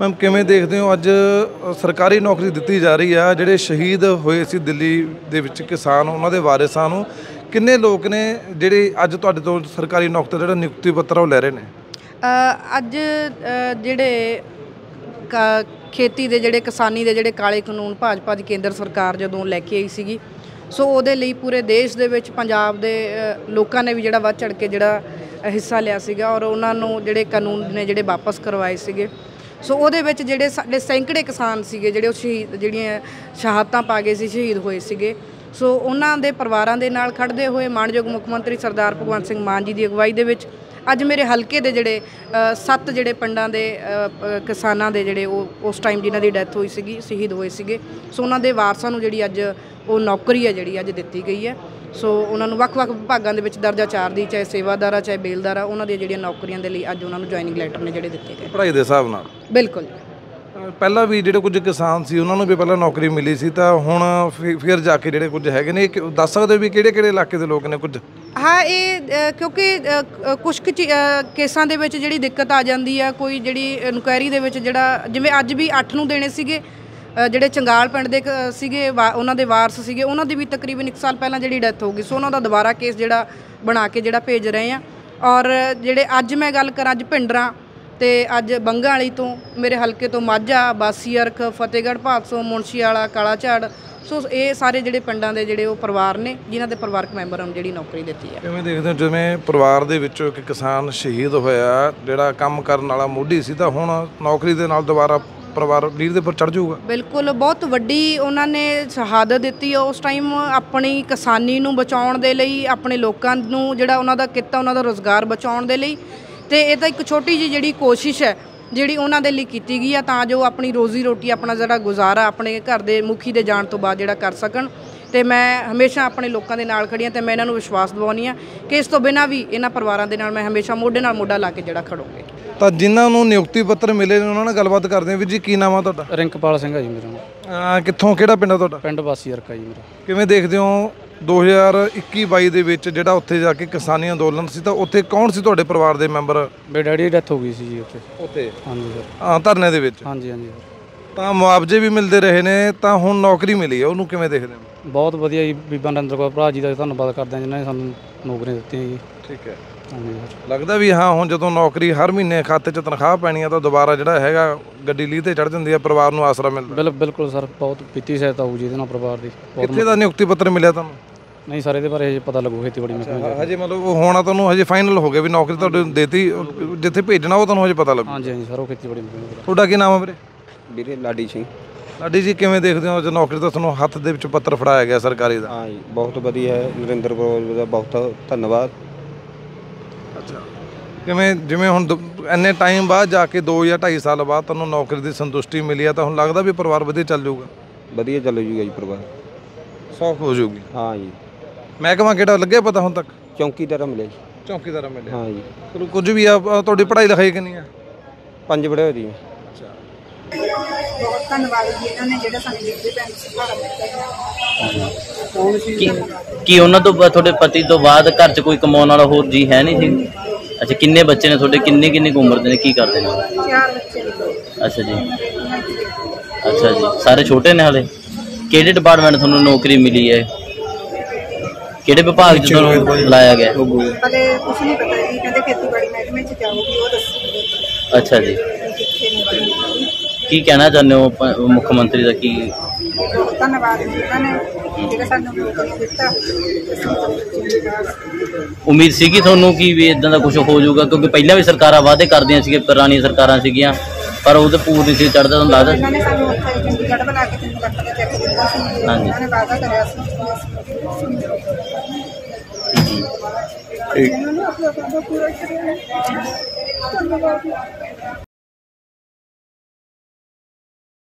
Ma'am, ਕਿਵੇਂ ਦੇਖਦੇ ਹੋ? ਅੱਜ ਸਰਕਾਰੀ ਨੌਕਰੀ ਦਿੱਤੀ ਜਾ ਰਹੀ ਆ। ਜਿਹੜੇ ਸ਼ਹੀਦ ਹੋਏ ਸੀ ਦਿੱਲੀ ਦੇ ਵਿੱਚ ਕਿਸਾਨ, ਉਹਨਾਂ ਦੇ ਵਾਰਿਸਾਂ ਨੂੰ ਕਿੰਨੇ ਲੋਕ ਨੇ ਜਿਹੜੇ ਅੱਜ ਤੁਹਾਡੇ ਤੋਂ ਸਰਕਾਰੀ ਨੌਕਰੀ ਦਾ ਜਿਹੜਾ ਨਿਯੁਕਤੀ ਪੱਤਰ ਉਹ ਲੈ ਰਹੇ ਨੇ? ਅੱਜ ਜਿਹੜੇ ਕ- ਖੇਤੀ ਦੇ ਜਿਹੜੇ, ਕਿਸਾਨੀ ਦੇ ਜਿਹੜੇ ਕਾਲੇ ਕਾਨੂੰਨ ਭਾਜਪਾ ਦੀ ਕੇਂਦਰ ਸਰਕਾਰ ਜਦੋਂ ਲੈ ਕੇ ਆਈ ਸੀਗੀ, ਸੋ ਉਹਦੇ ਲਈ ਪੂਰੇ ਦੇਸ਼ ਦੇ ਵਿੱਚ, ਪੰਜਾਬ ਦੇ ਲੋਕਾਂ ਨੇ ਵੀ ਜਿਹੜਾ ਵੱਧ ਚੜ ਕੇ ਜਿਹੜਾ ਹਿੱਸਾ ਲਿਆ ਸੀਗਾ ਔਰ ਉਹਨਾਂ ਨੂੰ ਜਿਹੜੇ ਕਾਨੂੰਨ ਨੇ ਜਿਹੜੇ ਵਾਪਸ ਕਰਵਾਏ ਸੀਗੇ। ਸੋ ਉਹਦੇ ਵਿੱਚ ਜਿਹੜੇ ਸਾਡੇ ਸੈਂਕੜੇ ਕਿਸਾਨ ਸੀਗੇ, ਜਿਹੜੇ ਉਹ ਸ਼ਹੀਦ, ਜਿਹੜੀਆਂ ਸ਼ਹਾਦਤਾਂ ਪਾ ਗਏ ਸੀ, ਸ਼ਹੀਦ ਹੋਏ ਸੀਗੇ। ਸੋ ਉਹਨਾਂ ਦੇ ਪਰਿਵਾਰਾਂ ਦੇ ਨਾਲ ਖੜਦੇ ਹੋਏ ਮਾਨਯੋਗ ਮੁੱਖ ਮੰਤਰੀ ਸਰਦਾਰ ਭਗਵੰਤ ਸਿੰਘ ਮਾਨ ਜੀ ਦੀ ਅਗਵਾਈ ਦੇ ਵਿੱਚ ਅੱਜ ਮੇਰੇ ਹਲਕੇ ਦੇ ਜਿਹੜੇ ਸੱਤ ਜਿਹੜੇ ਪਿੰਡਾਂ ਦੇ ਕਿਸਾਨਾਂ ਦੇ ਜਿਹੜੇ ਉਹ, ਉਸ ਟਾਈਮ ਜਿਨ੍ਹਾਂ ਦੀ ਡੈਥ ਹੋਈ ਸੀਗੀ, ਸ਼ਹੀਦ ਹੋਏ ਸੀਗੇ। ਸੋ ਉਹਨਾਂ ਦੇ ਵਾਰਸਾਂ ਨੂੰ ਜਿਹੜੀ ਅੱਜ ਉਹ ਨੌਕਰੀ ਹੈ, ਜਿਹੜੀ ਅੱਜ ਦਿੱਤੀ ਗਈ ਹੈ। ਸੋ ਉਹਨਾਂ ਨੂੰ ਵੱਖ-ਵੱਖ ਵਿਭਾਗਾਂ ਦੇ ਵਿੱਚ ਦਰਜਾ 4 ਦੀ, ਚਾਹੇ ਸੇਵਾਦਾਰ ਆ ਚਾਹੇ ਬੇਲਦਾਰ ਆ ਉਹਨਾਂ ਦੀਆਂ ਜਿਹੜੀਆਂ ਨੌਕਰੀਆਂ ਦੇ ਲਈ ਅੱਜ ਉਹਨਾਂ ਨੂੰ ਜੁਆਇਨਿੰਗ ਲੈਟਰ ਨੇ ਜਿਹੜੇ ਦਿੱਤੇ ਗਏ। ਪੜ੍ਹਾਈ ਦੇ ਹਿਸਾਬ ਨਾਲ? ਬਿਲਕੁਲ। ਪਹਿਲਾਂ ਵੀ ਜਿਹੜੇ ਕੁਝ ਕਿਸਾਨ ਸੀ ਉਹਨਾਂ ਨੂੰ ਵੀ ਪਹਿਲਾਂ ਨੌਕਰੀ ਮਿਲੀ ਸੀ ਤਾਂ ਹੁਣ ਫਿਰ- ਜਾ ਕੇ ਜਿਹੜੇ ਕੁਝ ਹੈਗੇ ਨੇ ਦੱਸ ਸਕਦੇ ਹੋ ਵੀ ਕਿਹੜੇ ਕਿਹੜੇ ਇਲਾਕੇ ਦੇ ਲੋਕ ਨੇ ਕੁਝ? ਹਾਂ ਇਹ ਕਿਉਂਕਿ ਅ, ਕ- ਕੁਛ ਕੁ ਚੀ- ਅ, ਕੇਸਾਂ ਦੇ ਵਿੱਚ ਜਿਹੜੀ ਦਿੱਕਤ ਆ ਜਾਂਦੀ ਆ ਕੋਈ ਜਿਹੜੀ ਇਨਕੁਆਇਰੀ ਦੇ ਵਿੱਚ ਜਿਹੜਾ ਜਿਵੇਂ ਅੱਜ ਵੀ 8 ਨੂੰ ਦੇਣੇ ਸੀਗੇ ਜਿਹੜੇ ਚੰਗਾਲ ਪਿੰਡ ਦੇ ਸੀਗੇ ਉਹਨਾਂ ਦੇ ਵਾਰਸ ਸੀਗੇ ਉਹਨਾਂ ਦੀ ਵੀ ਤਕਰੀਬਨ 1 ਸਾਲ ਪਹਿਲਾਂ ਜਿਹੜੀ ਡੈਥ ਹੋ ਗਈ ਸੋ ਉਹਨਾਂ ਦਾ ਦੁਬਾਰਾ ਕੇਸ ਜਿਹੜਾ ਬਣਾ ਕੇ ਜਿਹੜਾ ਭੇਜ ਰਹੇ ਆ। ਔਰ ਜਿਹੜੇ ਅੱਜ ਮੈਂ ਗੱਲ ਕਰਾਂ ਅੱਜ ਪਿੰਡਰਾਂ ਤੇ ਅੱਜ ਬੰਗਾ ਵਾਲੀ ਤੋਂ ਮੇਰੇ ਹਲਕੇ ਤੋਂ ਮਾਝਾ ਬਾਸੀ ਅਰਖ ਫਤਿਹਗੜ੍ਹ ਭਾਦਸੋਂ ਮੁਨਸ਼ੀ ਵਾਲਾ ਕਾਲਾ ਝਾੜ ਸੋ ਇਹ ਸਾਰੇ ਜਿਹੜੇ ਪਿੰਡਾਂ ਦੇ ਜਿਹੜੇ ਉਹ ਪਰਿਵਾਰ ਨੇ ਜਿਨ੍ਹਾਂ ਦੇ ਪਰਿਵਾਰਕ ਮੈਂਬਰਾਂ ਨੂੰ ਜਿਹੜੀ ਨੌਕਰੀ ਦਿੱਤੀ ਹੈ। ਕਿਵੇਂ ਦੇਖਦੇ ਹੋ? ਜਿਵੇਂ ਪਰਿਵਾਰ ਦੇ ਵਿੱਚੋਂ ਇੱਕ ਕਿਸਾਨ ਸ਼ਹੀਦ ਹੋਇਆ ਜਿਹੜਾ ਕੰਮ ਕਰਨ ਵਾਲਾ ਮੋਢੀ ਸੀ ਤਾਂ ਹੁਣ ਨੌਕਰੀ ਦੇ ਨਾਲ ਦੁਬਾਰਾ ਪਰਿਵਾਰ ਲੀਰ ਦੇ ਉੱਪਰ ਚੜ ਜਾਊਗਾ? ਬਿਲਕੁਲ ਬਹੁਤ ਵੱਡੀ ਉਹਨਾਂ ਨੇ ਸ਼ਹਾਦਤ ਦਿੱਤੀ ਉਸ ਟਾਈਮ ਆਪਣੀ ਕਿਸਾਨੀ ਨੂੰ ਬਚਾਉਣ ਦੇ ਲਈ ਆਪਣੇ ਲੋਕਾਂ ਨੂੰ ਜਿਹੜਾ ਉਹਨਾਂ ਦਾ ਕਿੱਤਾ ਉਹਨਾਂ ਦਾ ਰੋਜ਼ਗਾਰ ਬਚਾਉਣ ਦੇ ਲਈ ਤੇ ਇਹ ਤਾਂ ਇੱਕ ਛੋਟੀ ਜਿਹੀ ਜਿਹੜੀ ਕੋਸ਼ਿਸ਼ ਹੈ ਜਿਹੜੀ ਉਹਨਾਂ ਦੇ ਲਈ ਕੀਤੀ ਗਈ ਆ ਤਾਂ ਜੋ ਆਪਣੀ ਰੋਜ਼ੀ ਰੋਟੀ ਆਪਣਾ ਜਿਹੜਾ ਗੁਜ਼ਾਰਾ ਆਪਣੇ ਘਰ ਦੇ ਮੁਖੀ ਦੇ ਜਾਣ ਤੋਂ ਬਾਅਦ ਜਿਹੜਾ ਕਰ ਸਕਣ। ਤੇ ਮੈਂ ਹਮੇਸ਼ਾ ਆਪਣੇ ਲੋਕਾਂ ਦੇ ਨਾਲ ਖੜੀ ਹਾਂ ਤੇ ਮੈਂ ਇਹਨਾਂ ਨੂੰ ਵਿਸ਼ਵਾਸ ਦਿਵਾਉਂਦੀ ਹਾਂ ਕਿ ਇਸ ਤੋਂ ਬਿਨਾਂ ਵੀ ਇਹਨਾਂ ਪਰਿਵਾਰਾਂ ਦੇ ਨਾਲ ਮੈਂ ਹਮੇਸ਼ਾ ਮੋਢੇ ਨਾਲ ਮੋਢਾ ਲਾ ਕੇ ਜਿਹੜਾ ਖੜੋਗੇ। ਤਾਂ ਜਿਨ੍ਹਾਂ ਨੂੰ ਨਿਯੁਕਤੀ ਪੱਤਰ ਮਿਲੇ ਨੇ ਉਹਨਾਂ ਨਾਲ ਗੱਲਬਾਤ ਕਰਦੇ ਹਾਂ। ਵੀਰ ਜੀ ਕੀ ਨਾਮ ਆ ਤੁਹਾਡਾ? ਰਿੰਕਪਾਲ ਸਿੰਘ ਆ ਜੀ ਮੇਰਾ ਨਾਮ। ਕਿੱਥੋਂ ਕਿਹੜਾ ਪਿੰਡ ਆ ਤੁਹਾਡਾ? ਪਿੰਡ ਵਾਸੀ ਅਰਕਾ ਜੀ ਮੇਰਾ। ਕਿਵੇਂ ਦੇਖਦੇ ਹੋ 2021-22 ਦੇ ਵਿੱਚ ਜਿਹੜਾ ਉੱਥੇ ਜਾ ਕੇ ਕਿਸਾਨੀ ਅੰਦੋਲਨ ਸੀ ਤਾਂ ਉੱਥੇ ਕੌਣ ਸੀ ਤੁਹਾਡੇ ਪਰਿਵਾਰ ਦੇ ਮੈਂਬਰ? ਮੇਰੇ ਡੈਡੀ ਦੀ ਡੈਥ ਹੋ ਗਈ ਸੀ ਜੀ ਉੱਥੇ। ਉੱਥੇ? ਹਾਂਜੀ ਸਰ। ਧਰਨੇ ਦੇ ਵਿੱਚ? ਹਾਂਜੀ ਹਾਂਜੀ ਸਰ। ਤਾਂ ਮੁਆਵਜ਼ੇ ਵੀ ਮਿਲਦੇ ਰਹੇ ਨੇ ਤਾਂ ਹੁਣ ਨੌਕਰੀ ਮਿਲੀ ਹੈ ਉਹਨੂੰ ਕਿਵੇਂ ਦੇਖਦੇ ਹੋ? ਬਹੁਤ ਵਧੀਆ ਜੀ ਬੀਬਾ ਨਰਿੰਦਰ ਕੌਰ ਭਰਾ ਜੀ ਦਾ ਧੰਨਵਾਦ ਕਰਦੇ ਹਾਂ ਜਿਨ੍ਹਾਂ ਨੇ ਸਾਨੂੰ ਨੌਕਰੀਆਂ ਦਿੱਤੀਆਂ ਜੀ। ਠੀਕ ਹੈ। ਲੱਗਦਾ ਵੀ ਹਾਂ ਹੁਣ ਜਦੋਂ ਨੌਕਰੀ ਹਰ ਮਹੀਨੇ ਖਾਤੇ 'ਚ ਤਨਖਾਹ ਪੈਣੀ ਆ ਤਾਂ ਦੁਬਾਰਾ ਜਿਹੜਾ ਹੈਗਾ ਗੱਡੀ ਲੀਹ ਤੇ ਚੜ ਜਾਂਦੀ ਆ ਪਰਿਵਾਰ ਨੂੰ ਆਸਰਾ ਮਿਲਦਾ। ਬਿਲ ਬਿਲਕੁਲ ਸਰ ਬਹੁਤ ਵਿੱਤੀ ਸਹਾਇਤਾ ਹੋਊ ਜੀ ਇਹਦੇ ਨਾਲ ਪਰਿਵਾਰ ਦੀ। ਬਹੁਤ ਕਿੱਥੇ ਦਾ ਨਿਯੁਕਤੀ ਪੱਤਰ ਮਿਲਿਆ ਤੁਹਾਨੂੰ? ਨਹੀਂ ਸਰ ਇਹਦੇ ਬਾਰੇ ਹਜੇ ਪਤਾ ਲੱਗੂ ਖੇਤੀਬਾੜੀ ਮਹਿਕਮੇ ਦਾ ਹਜੇ ਮਤਲਬ ਉਹ ਹੋਣਾ ਤੁਹਾਨੂੰ ਹਜੇ ਫਾਈਨਲ ਹੋ ਗਿਆ ਵੀ ਨੌਕਰੀ ਤੁਹਾਡੇ ਦੇਤੀ ਉਹ ਜਿੱਥੇ ਭੇਜਣਾ ਉਹ ਤੁਹਾਨੂੰ ਹਜੇ ਪਤਾ ਲੱਗੂ। ਹਾਂਜੀ ਹਾਂਜੀ ਸਰ ਉਹ ਖੇਤੀਬਾੜੀ ਮਹਿਕਮੇ ਦਾ ਤੁਹਾਡਾ ਕੀ ਨਾਮ ਹੈ ਵੀਰੇ? ਵੀਰੇ ਲਾਡੀ ਸਿੰਘ। ਲਾਡੀ ਜੀ ਕਿਵੇਂ ਦੇਖਦੇ ਹੋ ਜੇ ਨੌਕਰੀ ਤਾਂ ਤੁਹਾਨੂੰ ਹੱਥ ਦੇ ਵਿੱਚ ਪੱਤਰ ਫੜਾਇਆ ਗਿਆ ਸਰਕਾਰੀ ਦਾ? ਹਾਂ ਜੀ ਬਹੁਤ ਵਧੀਆ ਹੈ। ਨਰਿੰਦਰ ਕੌਰ ਦਾ ਬਹੁਤ ਧੰਨਵਾਦ। ਅੱਛਾ। ਕਿਵੇਂ ਜਿਵੇਂ ਹੁਣ ਦ- ਇੰਨੇ ਟਾਈਮ ਬਾਅਦ ਜਾ ਕੇ 2 ਜਾਂ 2.5 ਸਾਲ ਬਾਅਦ ਤੁਹਾਨੂੰ ਨੌਕਰੀ ਦੀ ਸੰਤੁਸ਼ਟੀ ਮਿਲੀ ਆ ਤਾਂ ਹੁਣ ਲੱਗਦਾ ਵੀ ਪਰਿਵਾਰ ਵਧੀਆ ਚੱਲ ਜਾਊਗਾ? ਵਧੀਆ ਚੱਲ ਜੂਗਾ ਜੀ ਪਰਿਵਾਰ। ਸੌਖ ਹੋ ਜਾਊਗੀ? ਹਾਂ ਜੀ। ਮਹਿਕਮਾ ਕਿਹੜਾ ਲੱਗਿਆ ਪਤਾ ਹੁਣ ਤੱਕ? ਚੌਂਕੀਦਾਰ ਮਿਲਿਆ ਜੀ। ਚੌਕੀਦਾਰ ਮਿਲਿਆ। ਹਾਂ ਜੀ। ਚਲੋ ਕੁਝ ਵੀ ਆ ਤੁਹਾਡੀ ਪੜ੍ਹਾਈ ਲਿਖਾਈ ਕਿੰਨੀ ਆ? ਪੰਜ ਬੜੇ ਦੀ ਬਹੁਤ ਧੰਨਵਾਦ ਜੀ ਇਹਨਾਂ ਨੇ ਜਿਹੜਾ ਸਾਨੂੰ ਦਿੱਤੇ ਪੈਣ ਸੁਭਾਅ ਕੀ ਕੀ ਉਹਨਾਂ ਤੋਂ ਬਾ- ਤੁਹਾਡੇ ਪਤੀ ਤੋਂ ਬਾਅਦ ਘਰ 'ਚ ਕੋਈ ਕਮਾਉਣ ਵਾਲਾ ਹੋਰ ਜੀ ਹੈ ਨਹੀਂ ਸੀ? ਅੱਛਾ ਕਿੰਨੇ ਬੱਚੇ ਨੇ ਤੁਹਾਡੇ? ਕਿੰਨੇ ਕਿੰਨੇ ਕੁ ਉਮਰ ਦੇ ਨੇ? ਕੀ ਕਰਦੇ ਨੇ? ਚਾਰ ਬੱਚੇ ਨੇ। ਅੱਛਾ ਜੀ। ਅੱਛਾ ਜੀ। ਸਾਰੇ ਛੋਟੇ ਨੇ ਹਾਲੇ? ਕਿਹੜੇ ਡਿਪਾਰਟਮੈਂਟ ਤੁਹਾਨੂੰ ਨੌਕਰੀ ਮਿਲੀ ਹੈ? ਕਿਹੜੇ ਵਿਭਾਗ 'ਚ ਤੁਹਾਨੂੰ ਲਾਇਆ ਗਿਆ? ਹਲੇ ਕੁਝ ਨਹੀਂ ਪਤਾ ਜੀ ਕਹਿੰਦੇ ਖੇਤੀਬਾੜੀ ਮਹਿਕਮੇ ਚ ਜਾਊਗੀ ਉਹ ਦੱਸੂਗੇ ਅੱਛਾ ਜੀ। ਕਿੱਥੇ ਨੌਕਰੀ ਕੀ ਕਹਿਣਾ ਚਾਹੁੰਦੇ ਹੋ ਪ- ਮੁੱਖ ਮੰਤਰੀ ਦਾ ਕੀ? ਧੰਨਵਾਦ ਜੀ ਉਹਨਾਂ ਨੇ ਜਿਹੜਾ ਸਾਨੂੰ ਦਿੱਤਾ ਉਮੀਦ ਸੀਗੀ ਤੁਹਾਨੂੰ ਕਿ ਵੀ ਇਦਾਂ ਦਾ ਕੁਝ ਹੋ ਜਾਊਗਾ? ਕਿਉਂਕਿ ਪਹਿਲਾਂ ਵੀ ਸਰਕਾਰਾਂ ਵਾਅਦੇ ਕਰਦੀਆਂ ਸੀਗੇ ਪੁਰਾਣੀਆਂ ਸਰਕਾਰਾਂ ਸੀਗੀਆਂ ਪਰ ਉਹਦੇ ਪੂਰ ਨਹੀਂ ਸੀ ਚੜਦਾ ਤੁਹਾਨੂੰ ਲੱਗਦਾ ਇਹਨਾਂ ਨੇ ਸਾਨੂੰ ਉੱਥੇ ਚੰਡੀਗੜ੍ਹ ਬਣਾ ਕੇ ਤਿੰਨ ਲੱਖ ਦਾ ਚੈੱਕ ਦਿੱਤਾ ਸੀ। ਹਾਂਜੀ। ਉਹਨਾਂ ਨੇ ਵਾਅਦਾ ਕਰਿਆ ਸੀ ਇਹਨਾਂ ਨੂੰ ਆਪਣਾ ਕੰਮ ਪੂਰਾ ਕਰਿਆ ਧੰਨਵਾਦ